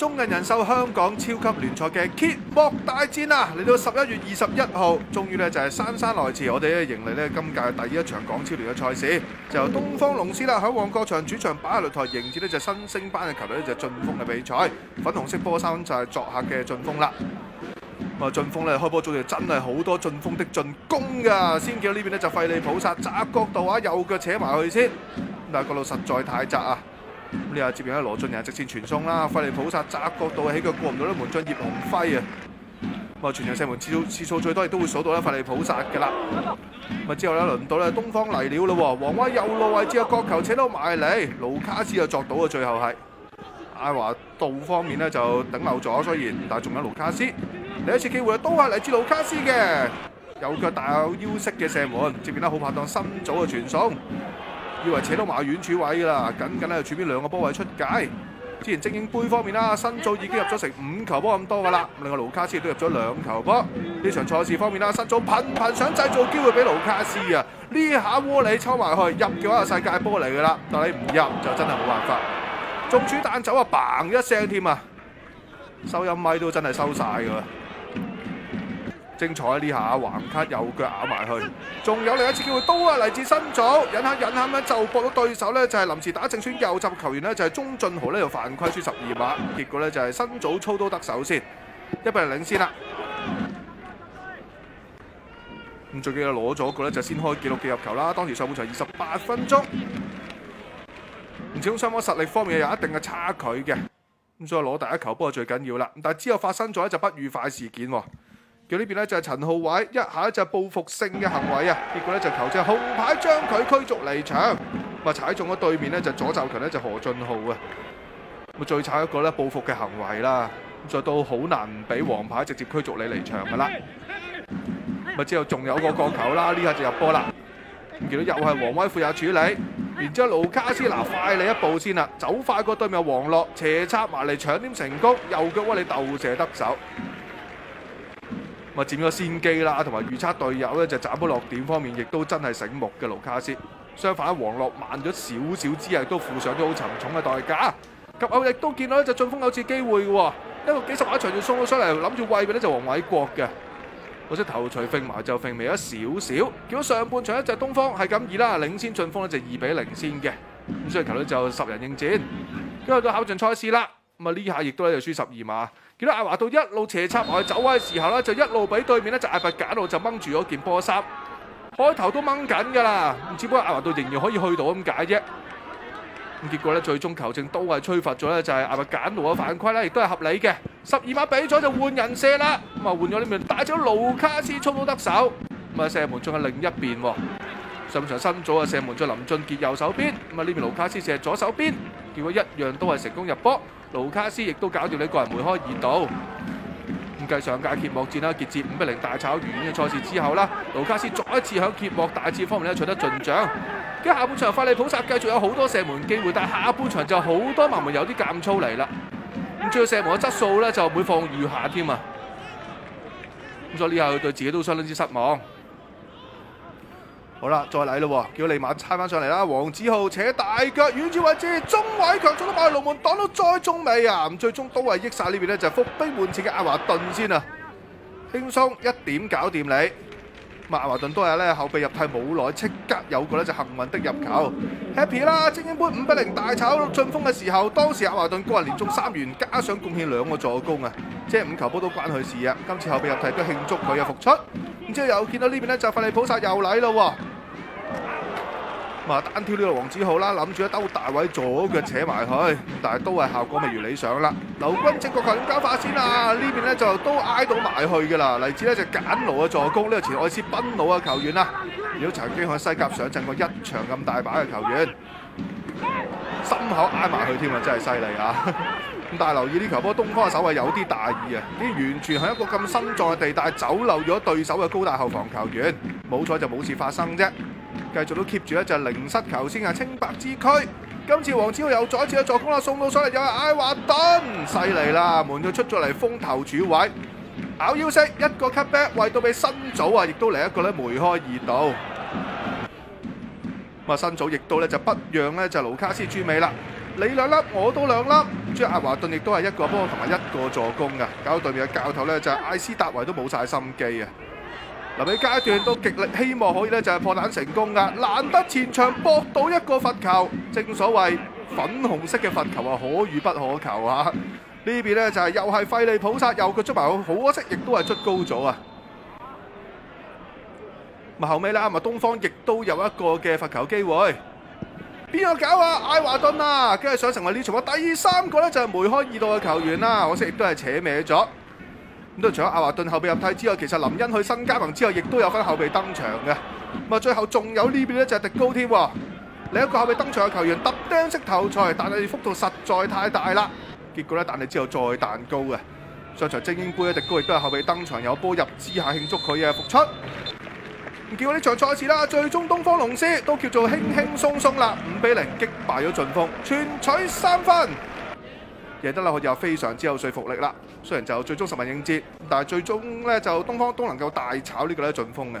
中人人壽香港超級聯賽嘅揭幕大戰啊！嚟到十一月二十一號，終於咧就係姗姗來遲，我哋咧迎嚟咧今屆第一場港超聯嘅賽事，就由東方龍獅啦喺旺角場主場擺喺擂台迎接呢隻新升班嘅球隊呢就係晉峰嘅比賽，粉紅色波衫就係作客嘅晉峰啦。咁啊，晉峰咧開波早就真係好多進鋒的進攻㗎，先見到呢邊呢，就費利普薩窄角度啊，右腳扯埋去先，但係角度實在太窄啊！咁呢下接應喺羅俊仁直線傳送啦，费利普薩窄角度起腳過唔到咧門將葉鴻輝啊！咁啊，全场射門次數次数最多亦都會數到咧费利普薩㗎啦。咁啊之後咧輪到咧東方嚟了咯喎，黃威右路位置嘅角球扯到埋嚟，盧卡斯就作到啊，最後係艾華道方面咧就頂漏咗，虽然但系仲有盧卡斯。第一次機會都係嚟自盧卡斯嘅右腳大有腰式嘅射門，接應得好拍檔新組嘅傳送，以為扯到馬遠處位㗎啦，緊緊喺度柱邊兩個波位出界。之前精英杯方面啦，新組已經入咗成五球波咁多㗎啦，另外盧卡斯亦都入咗兩球波。呢場賽事方面啦，新組頻頻想製造機會俾盧卡斯啊，呢下窩你抽埋去入嘅話世界波嚟㗎啦，但你唔入就真係冇辦法。中柱彈走啊，嘭一聲添啊！收音咪都真係收晒㗎。精彩呢下橫卡右腳咬埋去，仲有另一次機會都係嚟自新組，引下引下咁就搏到對手呢，就係臨時打正選右閘球員呢，就係鐘俊豪呢，又犯規輸十二碼，結果呢，就係新組操刀得手先，一比零領先啦。咁最緊要攞咗個呢，就先開紀錄嘅入球啦，當時上半場二十八分鐘，唔始終雙方實力方面有一定嘅差距嘅，咁所以攞第一球波最緊要啦。但之後發生咗一就不愉快事件喎。佢呢邊咧就係陳浩偉，一下就報復性嘅行為啊！結果咧就球證紅牌將佢驅逐離場，咁啊踩中咗對面咧就左袖強咧就何俊浩啊！咁最慘一個咧報復嘅行為啦，咁再到好難俾黃牌直接驅逐你離場噶啦。咁啊之後仲有個角球啦，呢下就入波啦。見到又係黃威富有處理，然之後盧卡斯拿快你一步先啦，走快過對面黃樂斜插埋嚟搶點成功，右腳屈你鬥射得手。咁啊佔咗先機啦，同埋預測隊友咧就斬咗落點方面，亦都真係醒目嘅盧卡斯。相反，黃樂慢咗少少之後，都付上咗好沉重嘅代價。及後亦都見到咧就進攻有次機會嘅，一個幾十碼長就送咗出嚟，諗住喂俾呢就黃偉國嘅。可惜頭槌揈埋就揈微咗少少，結果上半場一隻東方係咁易啦，領先進攻咧就二比零先嘅。咁所以球隊就十人應戰，跟住到考盡賽事啦。咁啊呢下亦都咧就輸十二碼。見到艾華道一路斜插埋去走位嘅時候咧，就一路俾對面咧就艾拔簡路就掹住咗件波衫，開頭都掹緊㗎啦，唔只不過艾華道仍然可以去到咁解啫。咁結果咧，最終球證都係吹罰咗咧，就係艾拔簡路嘅犯規咧，亦都係合理嘅。十二碼俾咗就換人射啦，咁啊換咗呢邊帶咗盧卡斯操刀得手，咁啊射門仲係另一邊。上場新組啊射門再林俊傑右手邊，咁啊呢邊盧卡斯射左手邊，結果一樣都係成功入波。盧卡斯亦都搞掂你個人梅開二度。咁繼上屆揭幕戰啦，截至五比零大炒愉園嘅賽事之後啦，盧卡斯再一次喺揭幕大戰方面咧取得進帳。跟下半場法利普薩繼續有好多射門機會，但係下半場就好多盲門有啲減粗嚟啦。咁最後射門嘅質素咧就每況愈下添啊。咁所以呢下佢對自己都相當之失望。好啦，再嚟咯，叫利馬猜翻上嚟啦。黃子浩扯大腳遠處位置，中位強做到馬龍門擋到再中尾啊！咁最終都係益晒呢邊呢，就係伏兵門前嘅阿華頓先啊，輕鬆一點搞掂你。阿華頓都係咧後備入替冇耐，即刻有個咧就幸運的入球，happy 啦！精英杯五比零大炒晉峰嘅時候，當時阿華頓個人連中三元，加上貢獻兩個助攻啊，即係五球波都關佢事啊！今次後備入替都慶祝佢嘅復出。然之後又見到呢邊呢，就費利普薩又嚟咯喎。咁啊單挑呢個王子浩啦，諗住一兜大位左腳扯埋去，但係都係效果未如理想啦。劉軍正國球點交法先啊？呢邊呢就都挨到埋去㗎啦。嚟自呢就簡奴嘅助攻，呢個前愛斯賓奴嘅球員啦，亦都曾經喺西甲上陣過一場咁大把嘅球員，心口挨埋去添啊，真係犀利啊！咁但係留意呢球波，東方嘅守衞有啲大意啊！呢完全係一個咁深壯嘅地帶，走漏咗對手嘅高大後防球員，冇彩就冇事發生啫。繼續都 keep 住一隻零失球先啊清白之區。今次黃子豪又再一次嘅助攻啦，送到上嚟又係艾華頓，犀利啦！門佢出咗嚟封頭主位，咬腰式一個 cutback，為到俾新組啊，亦都嚟一個咧梅開二度。咁啊新組亦都咧就不讓咧就盧卡斯豬尾啦。你兩粒我都兩粒。朱亞華頓亦都係一個波同埋一個助攻噶，搞到對面嘅教頭呢，就係艾斯達維都冇晒心機啊！臨尾階段都極力希望可以呢，就系破蛋成功噶，難得前場搏到一個罰球，正所謂粉紅色嘅罰球啊，可遇不可求啊！呢邊呢，就係又係費利普薩，又佢出埋好，可惜亦都係出高咗啊！咁後尾啦，咁啊東方亦都有一個嘅罰球機會。邊個搞啊？艾華頓啊，跟住想成為呢場嘅第三個呢，就係梅開二度嘅球員啦。可惜亦都係扯歪咗。咁都除咗阿華頓後備入替之外，其實林恩去新加盟之後，亦都有翻後備登場嘅。咁啊，最後仲有呢邊呢，就係迪高添。另一個後備登場嘅球員特釘式頭槌，但係幅度實在太大啦。結果呢，但係之後再弹高嘅。上場精英杯咧，迪高亦都係後備登場，有波入之下慶祝佢嘅復出。結果呢場賽事啦，最終東方龍獅都叫做輕輕鬆鬆啦，五比零擊敗咗晉峰，全取三分，贏得啦，佢又非常之有說服力啦。雖然就最終十人應戰，但係最終咧，就東方都能夠大炒呢個咧進風嘅。